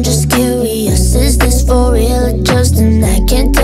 I'm just curious, is this for real or just an I can't